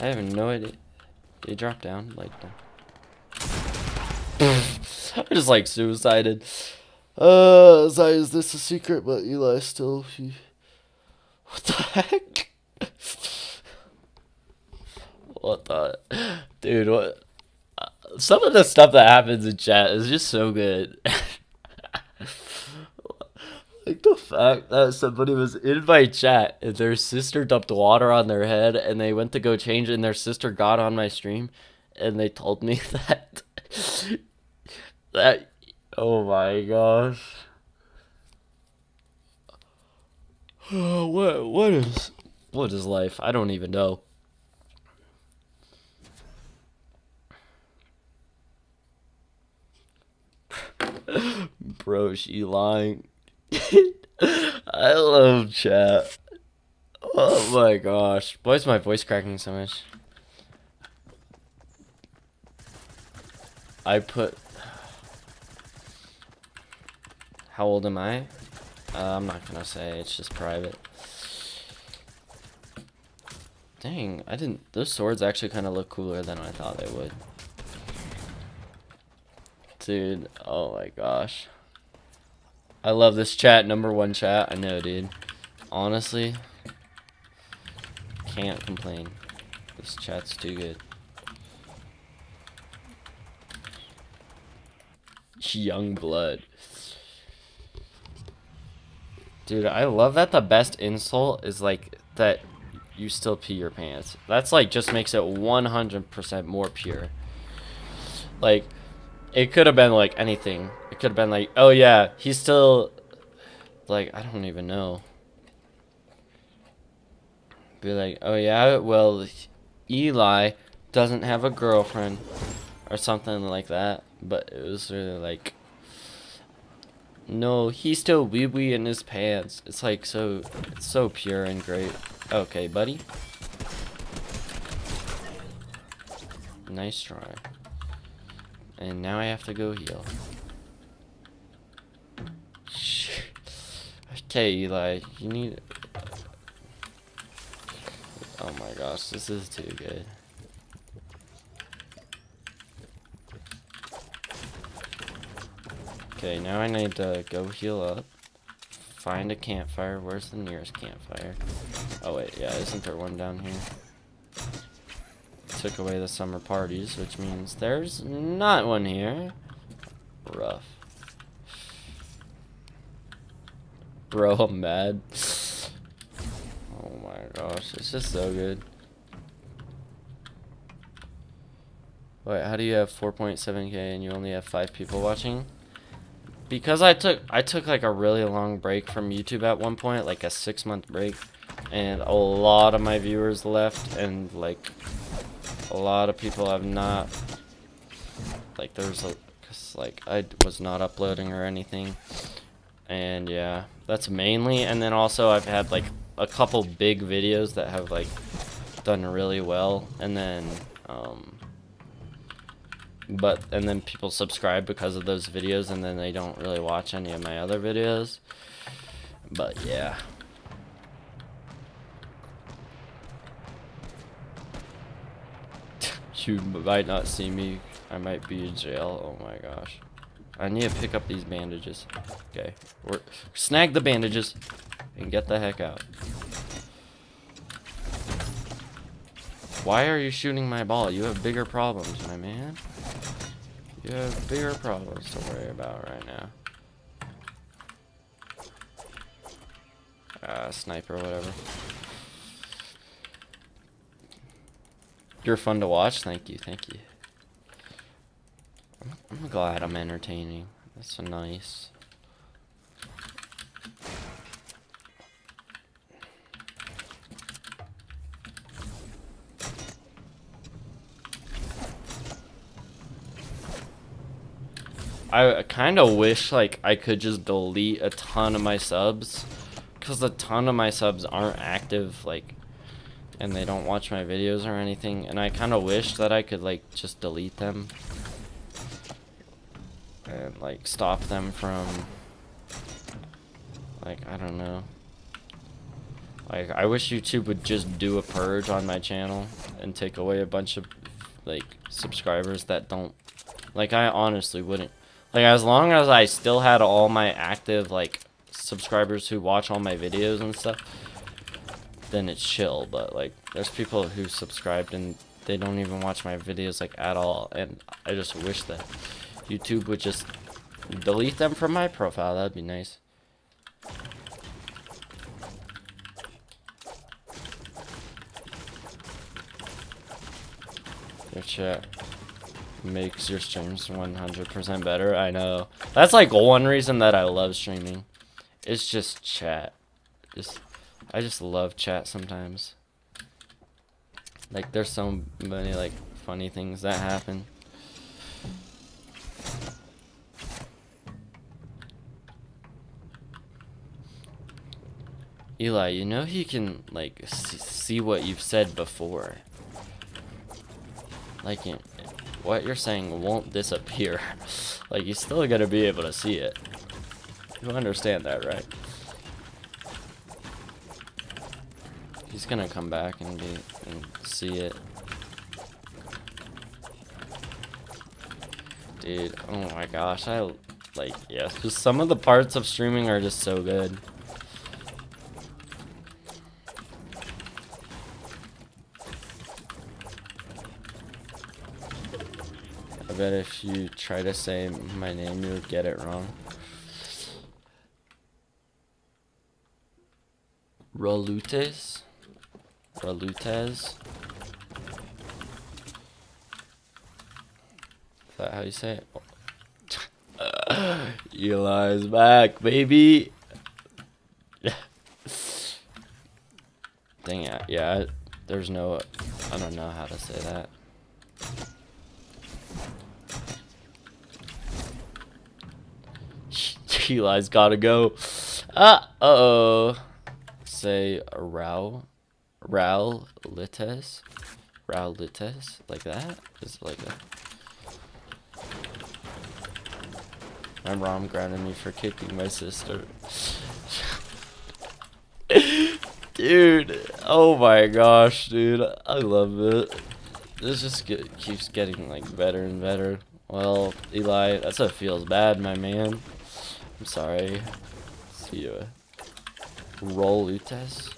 I have no idea. They dropped down, like. I just like suicided. Uh, is this a secret? But Eli still. He... What the heck? what the, dude? What? Uh, some of the stuff that happens in chat is just so good. like the fact that somebody was in my chat and their sister dumped water on their head and they went to go change and their sister got on my stream and they told me that that oh my gosh. Uh, what what is what is life? I don't even know. Bro she lying i love chat oh my gosh why is my voice cracking so much I put. How old am I? Uh, I'm not gonna say. It's just private. Dang, I didn't. Those swords actually kind of look cooler than I thought they would. Dude, oh my gosh. I love this chat. Number one chat. I know, dude. Honestly, can't complain. This chat's too good. young blood. Dude, I love that the best insult is like that you still pee your pants. That's like just makes it 100% more pure. Like, it could have been like anything. Could have been like, oh yeah, he's still, like, I don't even know. Be like, oh yeah, well, Eli doesn't have a girlfriend. Or something like that. But it was really like no he's still wee wee in his pants. It's like so it's so pure and great. Okay buddy. Nice try. And now I have to go heal okay Eli you need oh my gosh this is too good Okay, now I need to go heal up. Find a campfire. Where's the nearest campfire? Oh wait, yeah, isn't there one down here? Took away the summer parties, which means there's not one here. Rough. Bro, I'm mad. Oh my gosh, it's just so good. Wait, how do you have 4.7k and you only have 5 people watching? because I took I took like a really long break from YouTube at one point, like a six month break, and a lot of my viewers left, and like a lot of people have not like there's a cause like I was not uploading or anything, and yeah, that's mainly, and then also I've had like a couple big videos that have like done really well, and then um but and then people subscribe because of those videos and then they don't really watch any of my other videos. But yeah. You might not see me. I might be in jail. Oh my gosh I need to pick up these bandages okay We're, snag the bandages and get the heck out why are you shooting my ball you have bigger problems my man you have bigger problems to worry about right now. Uh, sniper, whatever. You're fun to watch. Thank you, thank you. I'm, glad I'm entertaining. That's so nice. I kind of wish like I could just delete a ton of my subs because a ton of my subs aren't active like and they don't watch my videos or anything and I kind of wish that I could like just delete them and like stop them from like I don't know Like, I wish YouTube would just do a purge on my channel and take away a bunch of, like, subscribers that don't... Like, I honestly wouldn't. Like, as long as I still had all my active, like, subscribers who watch all my videos and stuff, then it's chill. But, like, there's people who subscribed and they don't even watch my videos, like, at all. And I just wish that YouTube would just delete them from my profile. That'd be nice. Your chat makes your streams 100% better. I know. That's like one reason that I love streaming. It's just chat. Just I just love chat sometimes. Like there's so many like funny things that happen. Eli, you know he can like see what you've said before. Like what you're saying won't disappear. like you're still gonna be able to see it. You understand that, right? He's gonna come back and be and see it. Dude, oh my gosh, I like yes, just some of the parts of streaming are just so good. Bet if you try to say my name, you'll get it wrong. Rolutes? Rolutes? Is that how you say it? Eli's back, baby! Dang it, yeah, there's no, I don't know how to say that. Eli's gotta go. Uh oh. Say Rao. Raul Lites. Raul Lites. Like that? Just like that. My mom grounded me for kicking my sister. dude. Oh my gosh, dude. I love it. This just get, keeps getting like better and better. Well, Eli, that's what feels bad, my man. I'm sorry. See you. Rolutes?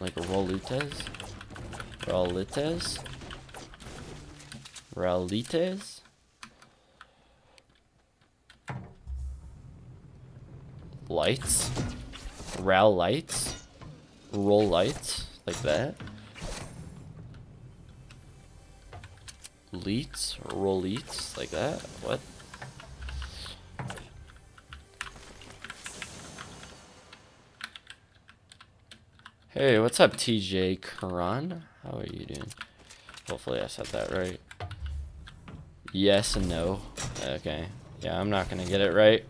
Like Rolutes? Rolutes? Ralites? Lights? Ral lights? Roll lights? Like that? Leets? Rolleets? Like that? What? Hey, what's up, TJ Karan? How are you doing? Hopefully I said that right. Yes and no. Okay. Yeah, I'm not gonna get it right.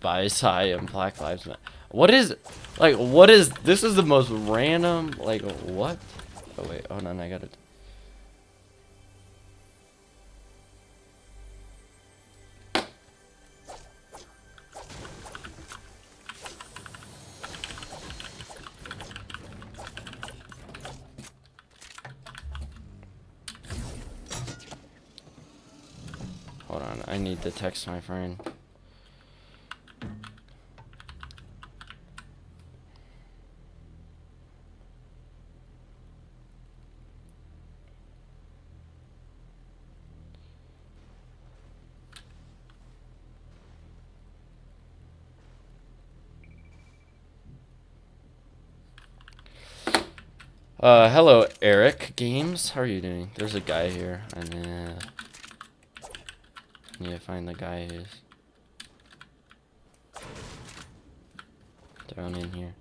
By Sai and Black Lives Matter. What is, like, what is, this is the most random, like, what? Oh wait, hold on, I got I to text my friend. Uh, hello, Eric Games. How are you doing? There's a guy here, and uh, need to find the guy who's thrown in here.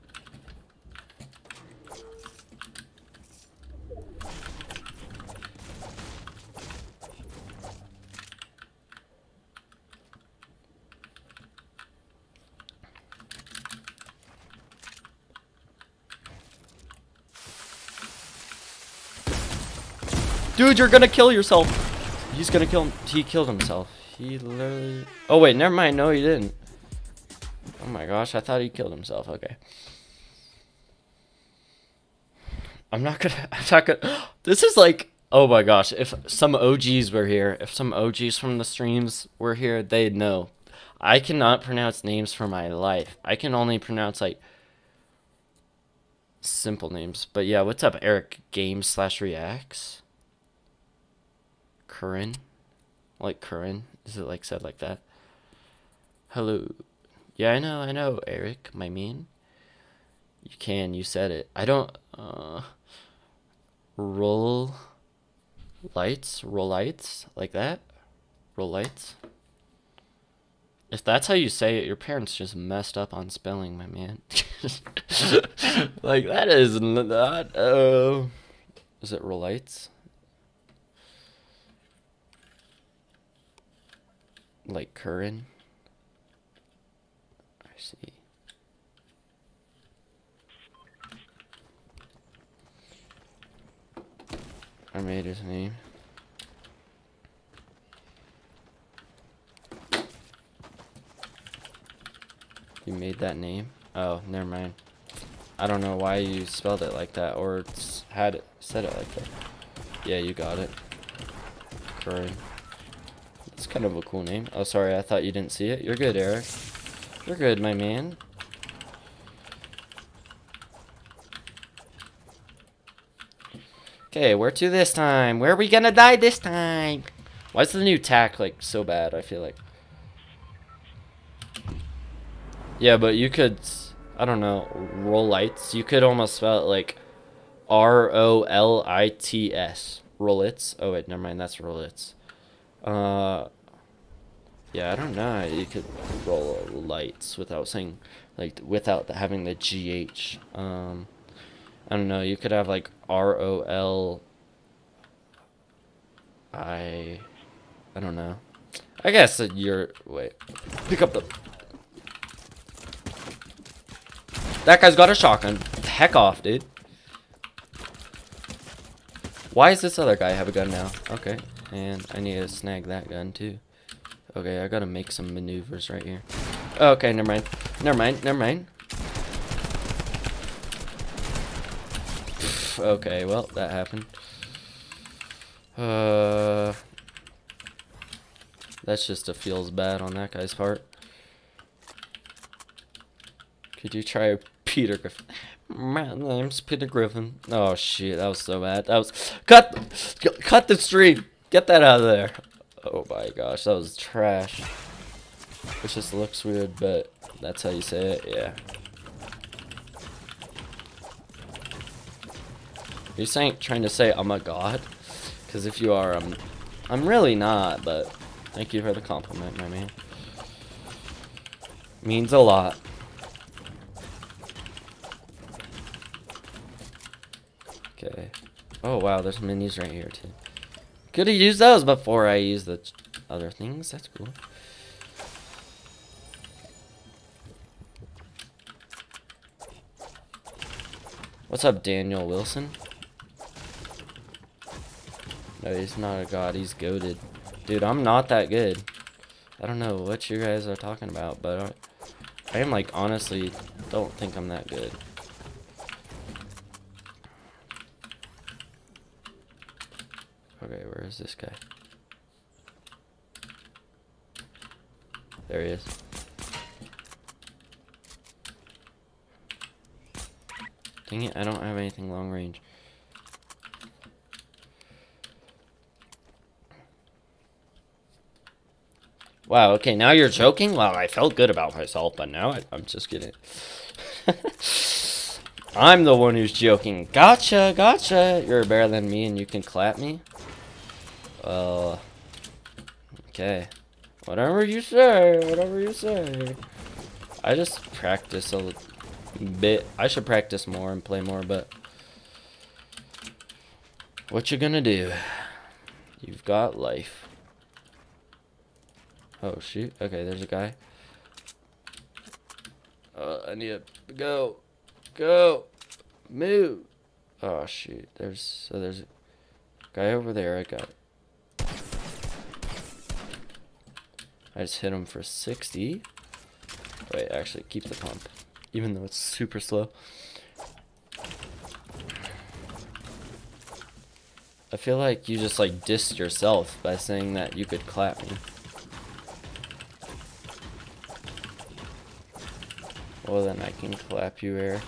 Dude, you're gonna kill yourself. He's gonna kill him. He killed himself. He literally... Oh, wait, never mind. No, he didn't. Oh my gosh, I thought he killed himself. Okay. I'm not gonna. I'm not gonna. This is like. Oh my gosh, if some OGs were here, if some OGs from the streams were here, they'd know. I cannot pronounce names for my life. I can only pronounce like simple names. But yeah, what's up, Eric? Games slash reacts. Curran, like Curran. Is it like said like that? Hello. Yeah, I know, I know, Eric. My mean. You can. You said it. I don't. Uh. Roll. Lights, roll lights, like that. Roll lights. If that's how you say it, your parents just messed up on spelling, my man. like that is not. Uh, is it roll lights? Like Curran. I see. I made his name. You made that name? Oh, never mind. I don't know why you spelled it like that or had it said it like that. Yeah, you got it. Curran. It's kind of a cool name. Oh, sorry, I thought you didn't see it. You're good, Eric. You're good, my man. Okay, where to this time? Where are we gonna die this time? Why is the new tack, like, so bad, I feel like? Yeah, but you could, I don't know, roll lights. You could almost spell it like R-O-L-I-T-S. Rollits. Oh, wait, never mind, that's Rollits. Uh, yeah, I don't know. You could roll lights without saying, like, without having the GH. Um, I don't know. You could have, like, R O L I. I don't know. I guess you're. Wait. Pick up the. That guy's got a shotgun. Heck off, dude. Why does this other guy have a gun now? Okay. And I need to snag that gun too. Okay, I gotta make some maneuvers right here. Okay, never mind. Never mind, never mind. Okay, well, that happened. Uh, that's just a feels bad on that guy's part. Could you try Peter Griffin? My name's Peter Griffin. Oh shit, that was so bad. That was cut. Cut the stream. Get that out of there. Oh my gosh, that was trash. It just looks weird, but that's how you say it. Yeah. You're you saying trying to say I'm a god? Because if you are, I'm, I'm really not. But thank you for the compliment, my man. Means a lot. Okay. Oh wow, there's minis right here too. Could have used those before I used the other things. That's cool. What's up, Daniel Wilson? No, he's not a god. He's goaded. Dude, I'm not that good. I don't know what you guys are talking about, but I, I am like honestly don't think I'm that good. Okay, where is this guy? There he is. Dang it, I don't have anything long range. Wow, okay, now you're joking? Wow, I felt good about myself, but now I, am just kidding. I'm the one who's joking. Gotcha, gotcha. You're better than me and you can clap me? Well, okay. Whatever you say, whatever you say. I just practice a bit. I should practice more and play more, but... What you gonna do? You've got life. Oh, shoot. Okay, there's a guy. Uh, I need to go. Go. Move. Oh, shoot. There's, so there's a guy over there. I got I just hit him for 60. Wait, actually, keep the pump. Even though it's super slow. I feel like you just like dissed yourself by saying that you could clap me. Well then I can clap you, Eric.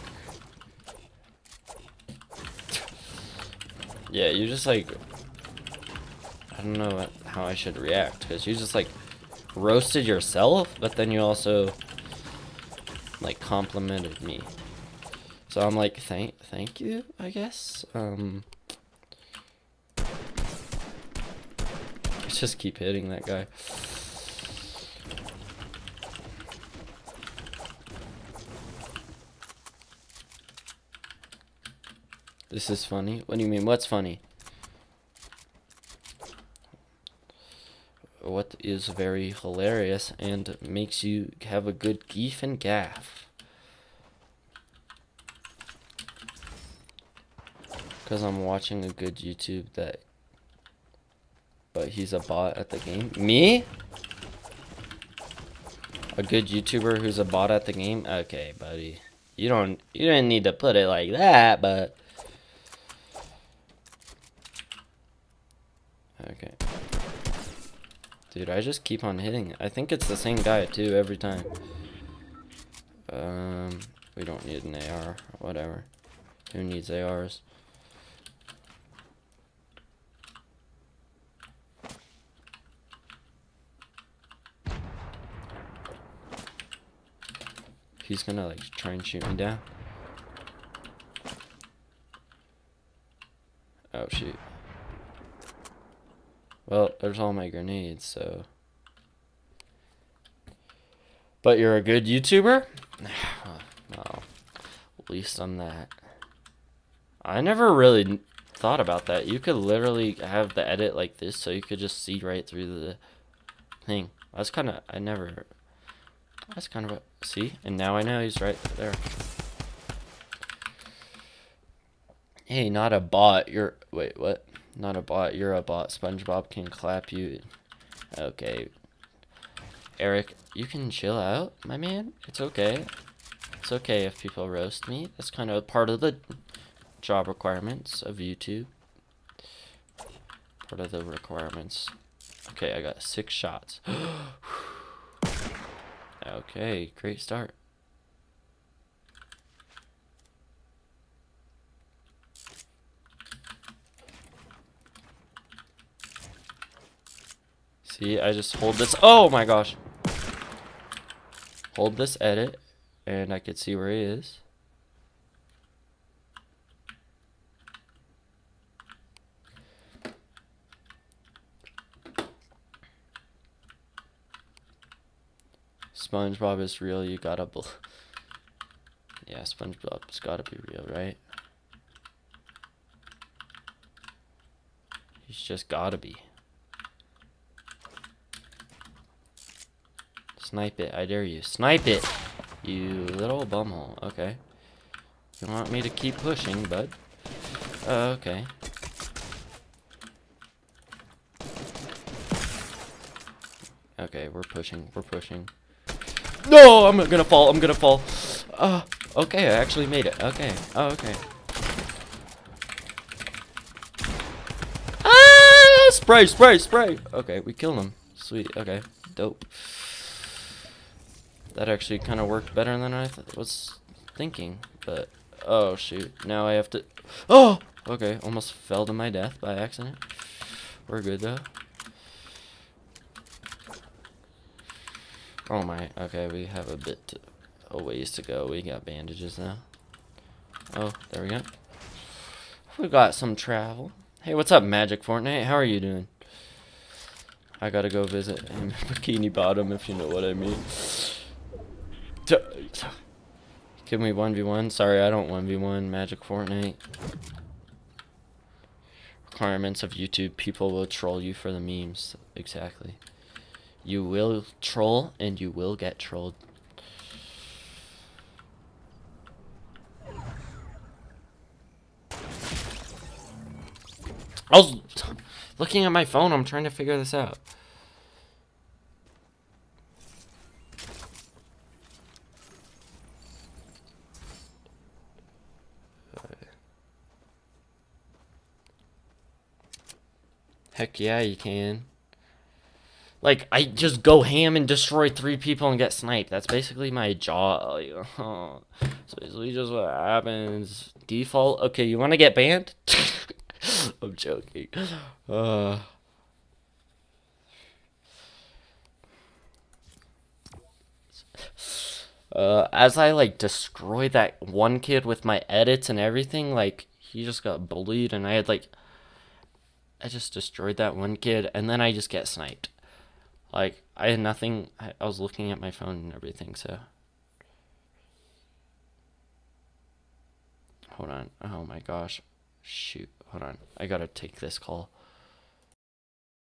yeah, you just like I don't know how I should react because you just like roasted yourself, but then you also like complimented me. So I'm like, thank, thank you, I guess. Um, just keep hitting that guy. This is funny. What do you mean? What's funny? What is very hilarious and makes you have a good geef and gaff? Because I'm watching a good YouTube that... But he's a bot at the game. Me? A good YouTuber who's a bot at the game? Okay, buddy. You don't... You didn't need to put it like that, but... Okay. Dude, I just keep on hitting. I think it's the same guy, too, every time. Um, we don't need an AR. Whatever. Who needs ARs? He's gonna like try and shoot me down. Oh shoot. Well, there's all my grenades, so. But you're a good YouTuber? well, at least I'm that. I never really thought about that. You could literally have the edit like this, so you could just see right through the thing. That's kind of, I never that's kind of a... See? And now I know he's right there. Hey, not a bot. You're... Wait, what? Not a bot. You're a bot. SpongeBob can clap you. Okay. Eric, you can chill out, my man. It's okay. It's okay if people roast me. That's kind of part of the job requirements of YouTube. Part of the requirements. Okay, I got six shots. Okay, great start. See, I just hold this. Oh my gosh. Hold this edit, and I can see where he is. SpongeBob is real, you gotta bel Yeah, SpongeBob's gotta be real, right? He's just gotta be. Snipe it, I dare you. Snipe it! You little bumhole. Okay. You want me to keep pushing, bud? Uh, okay. Okay, we're pushing, we're pushing. No, I'm gonna fall. I'm gonna fall. Uh, okay, I actually made it. Okay. Oh, okay. Ah, spray, spray, spray. Okay, we killed him. Sweet. Okay, dope. That actually kind of worked better than I th was thinking. But oh shoot, now I have to. Oh, okay. Almost fell to my death by accident. We're good though. Oh my, okay, we have a bit, to, a ways to go. We got bandages now. Oh, there we go. We got some travel. Hey, what's up, Magic Fortnite? How are you doing? I gotta go visit Bikini Bottom, if you know what I mean. Can we 1v1? Sorry, I don't 1v1 Magic Fortnite. Requirements of YouTube. People will troll you for the memes. Exactly. You will troll and you will get trolled. I was looking at my phone. I'm trying to figure this out. Heck yeah, you can. Like, I just go ham and destroy three people and get sniped. That's basically my job. So basically just what happens. Default. Okay, you want to get banned? I'm joking. Uh... Uh, as I like destroy that one kid with my edits and everything, like he just got bullied, and I had like, I just destroyed that one kid, and then I just get sniped. Like I had nothing. I, I was looking at my phone and everything, so. Hold on. Oh my gosh. Shoot. Hold on. I gotta take this call.